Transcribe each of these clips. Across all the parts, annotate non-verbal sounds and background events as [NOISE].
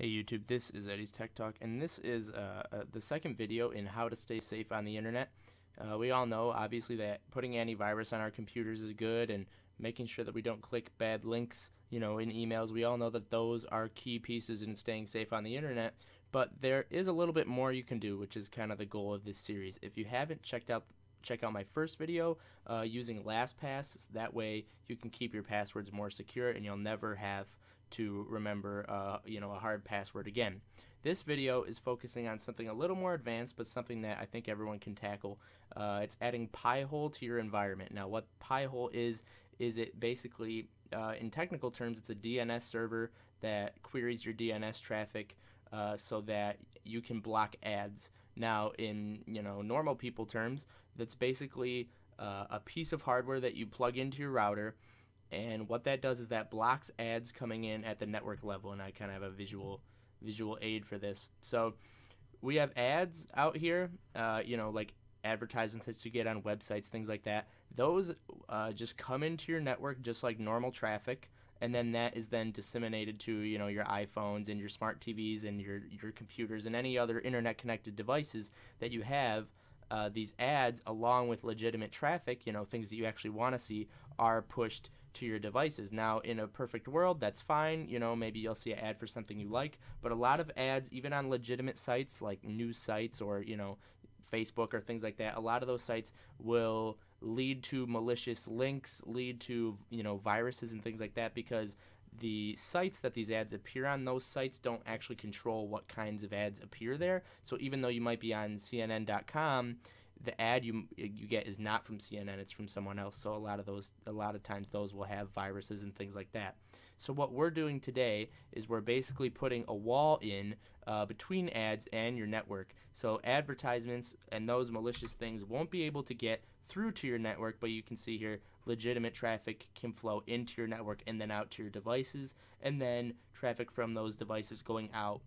Hey YouTube, this is Eddie's Tech Talk, and this is uh, uh, the second video in how to stay safe on the internet. Uh, we all know, obviously, that putting antivirus on our computers is good, and making sure that we don't click bad links, you know, in emails. We all know that those are key pieces in staying safe on the internet. But there is a little bit more you can do, which is kind of the goal of this series. If you haven't checked out check out my first video uh, using LastPass. That way you can keep your passwords more secure and you'll never have to remember uh, you know a hard password again. This video is focusing on something a little more advanced, but something that I think everyone can tackle. Uh, it's adding Pi-hole to your environment. Now, what Pi-hole is, is it basically, uh, in technical terms, it's a DNS server that queries your DNS traffic uh, so that you can block ads. Now, in you know normal people terms, that's basically uh, a piece of hardware that you plug into your router and what that does is that blocks ads coming in at the network level and I kind of have a visual visual aid for this. So we have ads out here uh, you know like advertisements that you get on websites things like that. Those uh, just come into your network just like normal traffic and then that is then disseminated to you know your iPhones and your smart TVs and your your computers and any other internet connected devices that you have uh, these ads along with legitimate traffic you know things that you actually want to see are pushed to your devices. Now, in a perfect world, that's fine. You know, maybe you'll see an ad for something you like, but a lot of ads, even on legitimate sites like news sites or, you know, Facebook or things like that, a lot of those sites will lead to malicious links, lead to, you know, viruses and things like that because the sites that these ads appear on, those sites don't actually control what kinds of ads appear there. So even though you might be on CNN.com, the ad you you get is not from CNN, it's from someone else. So a lot of those, a lot of times, those will have viruses and things like that. So what we're doing today is we're basically putting a wall in uh, between ads and your network. So advertisements and those malicious things won't be able to get through to your network, but you can see here legitimate traffic can flow into your network and then out to your devices, and then traffic from those devices going out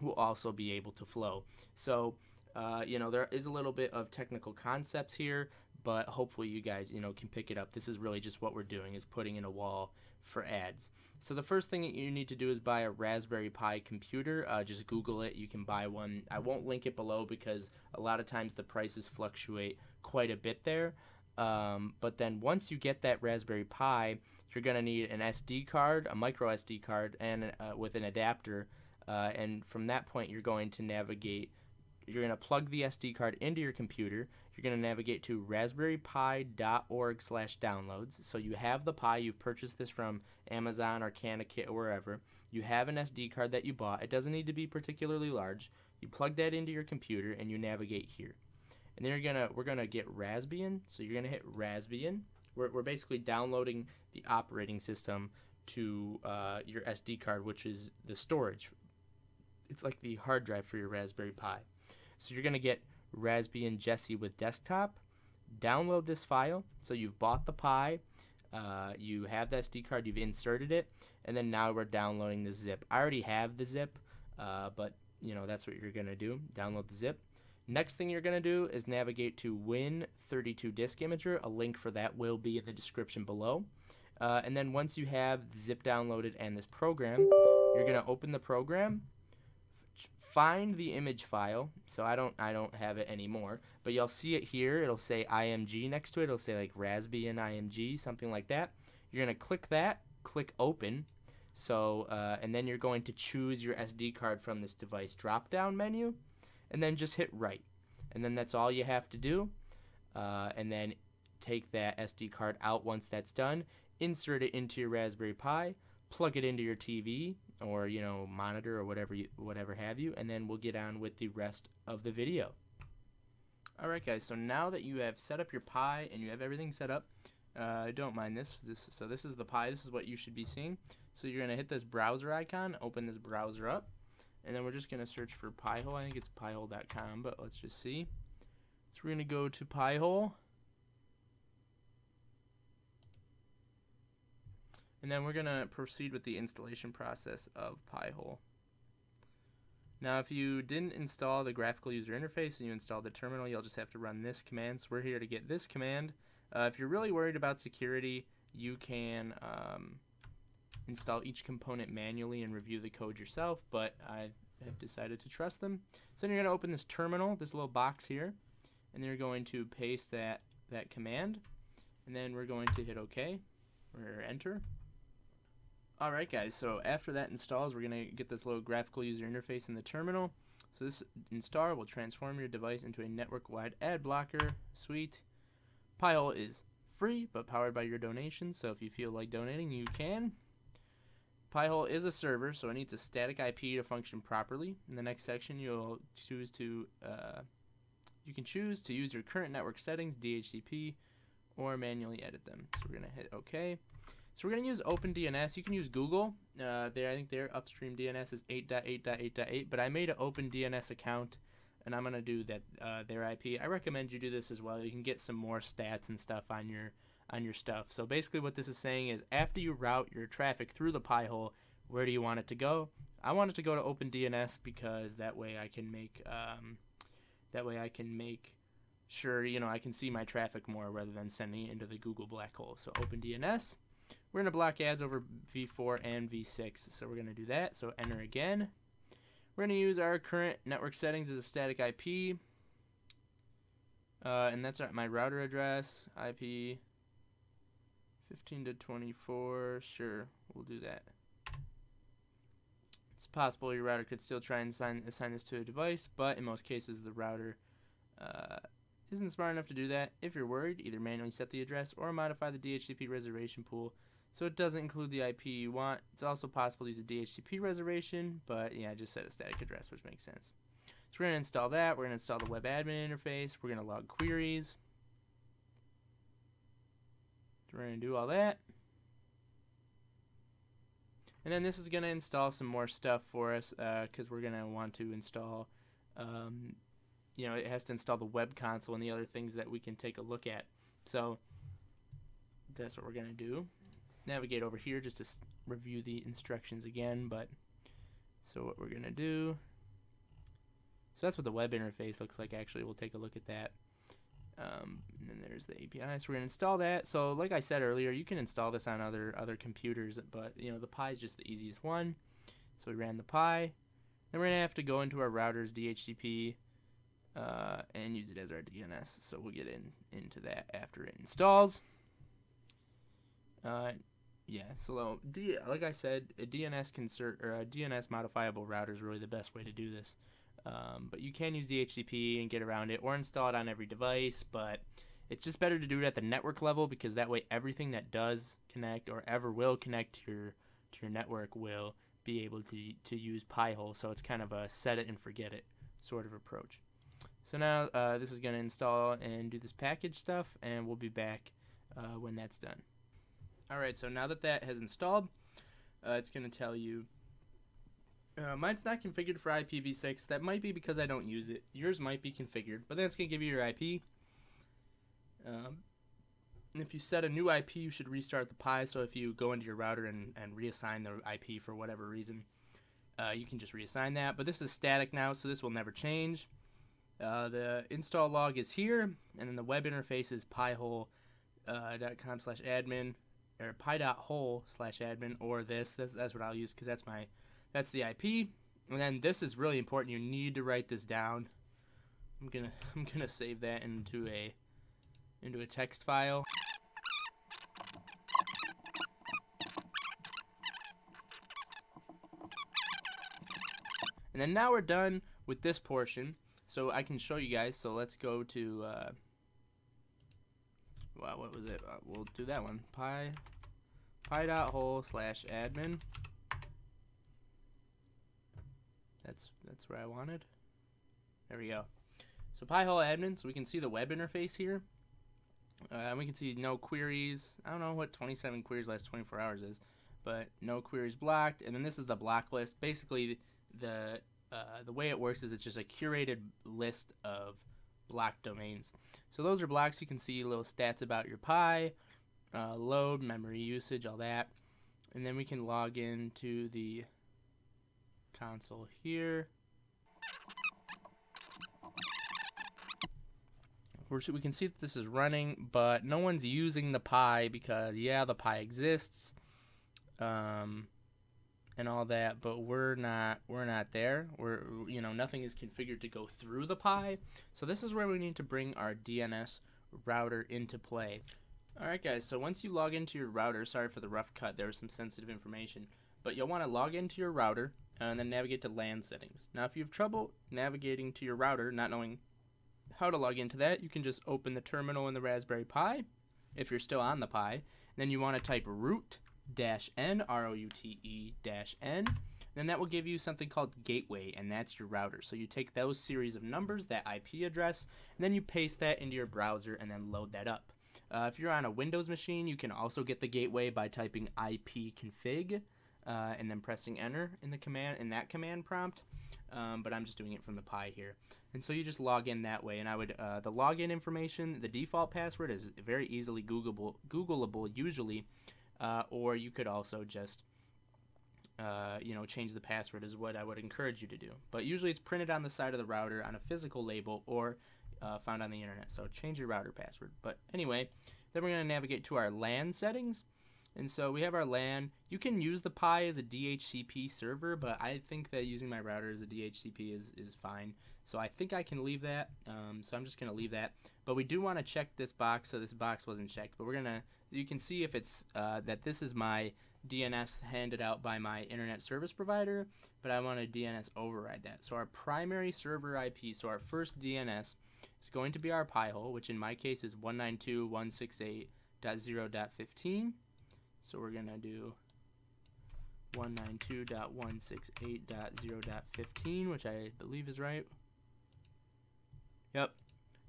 will also be able to flow. So uh, you know, there is a little bit of technical concepts here, but hopefully you guys, you know, can pick it up. This is really just what we're doing is putting in a wall for ads. So the first thing that you need to do is buy a Raspberry Pi computer. Uh, just Google it. You can buy one. I won't link it below because a lot of times the prices fluctuate quite a bit there. Um, but then once you get that Raspberry Pi, you're going to need an SD card, a micro SD card, and uh, with an adapter. Uh, and from that point, you're going to navigate you're going to plug the SD card into your computer. You're going to navigate to raspberrypi.org slash downloads. So you have the Pi. You've purchased this from Amazon or CanaKit or wherever. You have an SD card that you bought. It doesn't need to be particularly large. You plug that into your computer and you navigate here. And then you're gonna we're gonna get Raspbian. So you're gonna hit Raspbian. We're, we're basically downloading the operating system to uh, your SD card, which is the storage. It's like the hard drive for your Raspberry Pi. So you're to get Raspbian Jessie with desktop. Download this file. So you've bought the Pi, uh, you have the SD card, you've inserted it, and then now we're downloading the zip. I already have the zip, uh, but you know that's what you're to do. Download the zip. Next thing you're going to do is navigate to Win32 Disk Imager. A link for that will be in the description below. Uh, and then once you have the zip downloaded and this program, you're going to open the program find the image file. So I don't I don't have it anymore, but you'll see it here. It'll say IMG next to it. It'll say like Raspbian IMG, something like that. You're gonna click that, click open. So uh, and then you're going to choose your SD card from this device drop down menu, and then just hit write, and then that's all you have to do. Uh, and then take that SD card out once that's done. Insert it into your Raspberry Pi plug it into your TV or you know monitor or whatever you whatever have you and then we'll get on with the rest of the video alright guys so now that you have set up your Pi and you have everything set up uh, don't mind this this so this is the Pi this is what you should be seeing so you're gonna hit this browser icon open this browser up and then we're just gonna search for Pi-hole I think it's piehole.com but let's just see so we're gonna go to Pi-hole And then we're going to proceed with the installation process of Pi-hole. Now, if you didn't install the graphical user interface and you installed the terminal, you'll just have to run this command. So we're here to get this command. Uh, if you're really worried about security, you can um, install each component manually and review the code yourself, but I have decided to trust them. So then you're going to open this terminal, this little box here, and you're going to paste that, that command, and then we're going to hit OK or enter. Alright guys, so after that installs, we're going to get this little graphical user interface in the terminal. So this install will transform your device into a network-wide ad blocker. Sweet. Pi-hole is free, but powered by your donations, so if you feel like donating, you can. Pi-hole is a server, so it needs a static IP to function properly. In the next section, you'll choose to uh, you can choose to use your current network settings, DHCP, or manually edit them. So we're gonna hit OK. So we're going to use OpenDNS. You can use Google. Uh, there, I think their upstream DNS is 8.8.8.8, but I made an OpenDNS account, and I'm going to do that uh, their IP. I recommend you do this as well. You can get some more stats and stuff on your on your stuff. So basically, what this is saying is after you route your traffic through the Pi-hole, where do you want it to go? I want it to go to OpenDNS because that way I can make um, that way I can make sure you know I can see my traffic more rather than sending it into the Google black hole. So OpenDNS. We're to block ads over v4 and v6, so we're going to do that. So enter again. We're to use our current network settings as a static IP. Uh, and that's my router address, IP 15 to 24. Sure, we'll do that. It's possible your router could still try and assign, assign this to a device, but in most cases the router uh, isn't smart enough to do that. If you're worried, either manually set the address or modify the DHCP reservation pool so it doesn't include the IP you want. It's also possible to use a DHCP reservation, but yeah, just set a static address, which makes sense. So we're going to install that. We're going to install the web admin interface. We're going to log queries. So we're going to do all that. And then this is going to install some more stuff for us because uh, we're going to want to install, um, you know, it has to install the web console and the other things that we can take a look at. So that's what we're going to do navigate over here just to review the instructions again, but so what we're going to do, so that's what the web interface looks like actually, we'll take a look at that. Um, and then there's the API, so we're to install that. So like I said earlier, you can install this on other other computers, but you know the Pi is just the easiest one. So we ran the Pi. Then we're to have to go into our router's DHCP uh, and use it as our DNS. So we'll get in into that after it installs. Uh, yeah, so like I said, a DNS concert or a DNS modifiable router is really the best way to do this. Um, but you can use DHCP and get around it, or install it on every device. But it's just better to do it at the network level because that way everything that does connect or ever will connect to your to your network will be able to to use Pi-hole. So it's kind of a set it and forget it sort of approach. So now uh, this is going to install and do this package stuff, and we'll be back uh, when that's done. Alright, so now that that has installed, uh, it's going to tell you uh, mine's not configured for IPv6. That might be because I don't use it. Yours might be configured, but then it's going to give you your IP. Um, and if you set a new IP, you should restart the Pi. So if you go into your router and, and reassign the IP for whatever reason, uh, you can just reassign that. But this is static now, so this will never change. Uh, the install log is here, and then the web interface is piehole.com uh, slash admin or pi.hole slash admin or this. That's, that's what I'll use because that's my that's the IP. And then this is really important. You need to write this down. I'm gonna [LAUGHS] I'm gonna save that into a into a text file. And then now we're done with this portion. So I can show you guys. So let's go to uh, well, what was it? Uh, we'll do that one. Pi, pi dot pi.hole slash admin. That's that's where I wanted. There we go. So Pi-hole admin, so we can see the web interface here. Uh, and we can see no queries. I don't know what 27 queries last 24 hours is, but no queries blocked. And then this is the block list. Basically, the uh, the way it works is it's just a curated list of blocked domains. So those are blocks. You can see little stats about your Pi, uh, load, memory usage, all that. And then we can log into the console here. we can see that this is running, but no one's using the Pi because, yeah, the Pi exists. um, and all that, but we're not we're not there. We're you know nothing is configured to go through the Pi. So this is where we need to bring our DNS router into play. Alright guys, so once you log into your router, sorry for the rough cut, there was some sensitive information, but you'll want to log into your router and then navigate to LAN settings. Now if you have trouble navigating to your router, not knowing how to log into that, you can just open the terminal in the Raspberry Pi if you're still on the Pi. Then you want to type route dash n, R O U T E dash n. Then that will give you something called gateway, and that's your router. So you take those series of numbers, that IP address, and then you paste that into your browser and then load that up. Uh, if you're on a Windows machine, you can also get the gateway by typing ipconfig uh, and then pressing enter in the command in that command prompt. Um, but I'm just doing it from the Pi here. And so you just log in that way. And I would uh, the login information, the default password is very easily Googleable, Googleable usually, uh, or you could also just uh, you know change the password is what I would encourage you to do. But usually it's printed on the side of the router on a physical label or uh, found on the internet. So change your router password. But anyway, then we're going to navigate to our LAN settings. And so we have our LAN. You can use the Pi as a DHCP server, but I think that using my router as a DHCP is, is fine. So I think I can leave that. Um, so I'm just going to leave that. But we do want to check this box. So this box wasn't checked. But we're going to, you can see if it's, uh, that this is my DNS handed out by my internet service provider, but I want to DNS override that. So our primary server IP, so our first DNS is going to be our Pi-hole, which in my case is 192.168.0.15. So we're going to do 192.168.0.15, which I believe is right. Yep.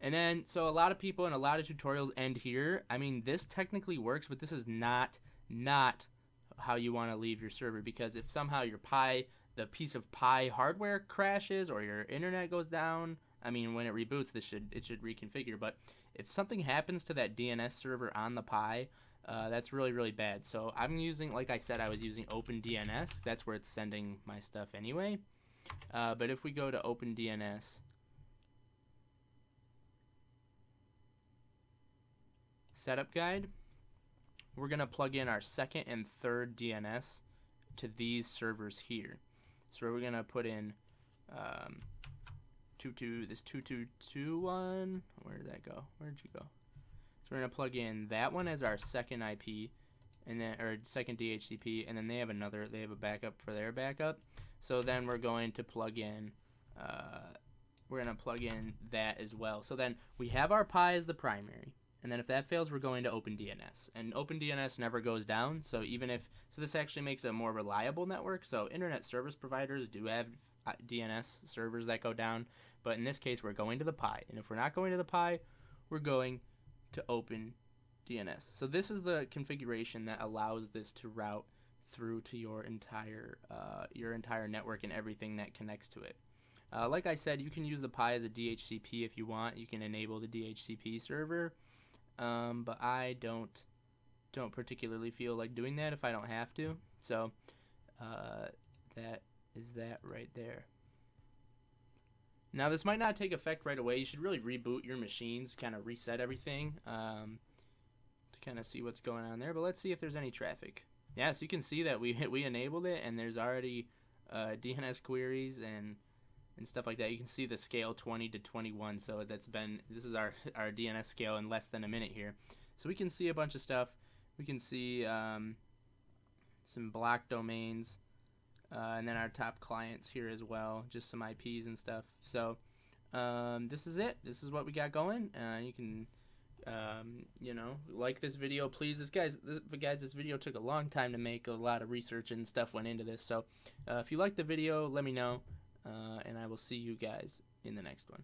And then, so a lot of people and a lot of tutorials end here. I mean, this technically works, but this is not, not how you want to leave your server because if somehow your Pi, the piece of Pi hardware crashes or your internet goes down, I mean, when it reboots, this should it should reconfigure. But if something happens to that DNS server on the Pi, uh, that's really really bad. So I'm using, like I said, I was using OpenDNS. That's where it's sending my stuff anyway. Uh, but if we go to OpenDNS, setup guide, we're gonna plug in our second and third DNS to these servers here. So we're gonna put in um, two two this two two two one. Where did that go? Where did you go? So we're gonna plug in that one as our second IP, and then or second DHCP, and then they have another. They have a backup for their backup. So then we're going to plug in. Uh, we're gonna plug in that as well. So then we have our Pi as the primary, and then if that fails, we're going to OpenDNS. And OpenDNS never goes down. So even if so, this actually makes a more reliable network. So internet service providers do have uh, DNS servers that go down, but in this case, we're going to the Pi. And if we're not going to the Pi, we're going to Open DNS. So this is the configuration that allows this to route through to your entire uh, your entire network and everything that connects to it. Uh, like I said, you can use the Pi as a DHCP if you want. You can enable the DHCP server, um, but I don't don't particularly feel like doing that if I don't have to. So uh, that is that right there. Now, this might not take effect right away. You should really reboot your machines, kind of reset everything um, to kind of see what's going on there. But let's see if there's any traffic. Yeah, so you can see that we [LAUGHS] we enabled it, and there's already uh, DNS queries and and stuff like that. You can see the scale 20 to 21. So that's been this is our [LAUGHS] our DNS scale in less than a minute here. So we can see a bunch of stuff. We can see um, some block domains. Uh, and then our top clients here as well, just some IPs and stuff. So um, this is it. This is what we got going. Uh, you can, um, you know, like this video, please. This guys, this, guys, this video took a long time to make. A lot of research and stuff went into this. So uh, if you like the video, let me know, uh, and I will see you guys in the next one.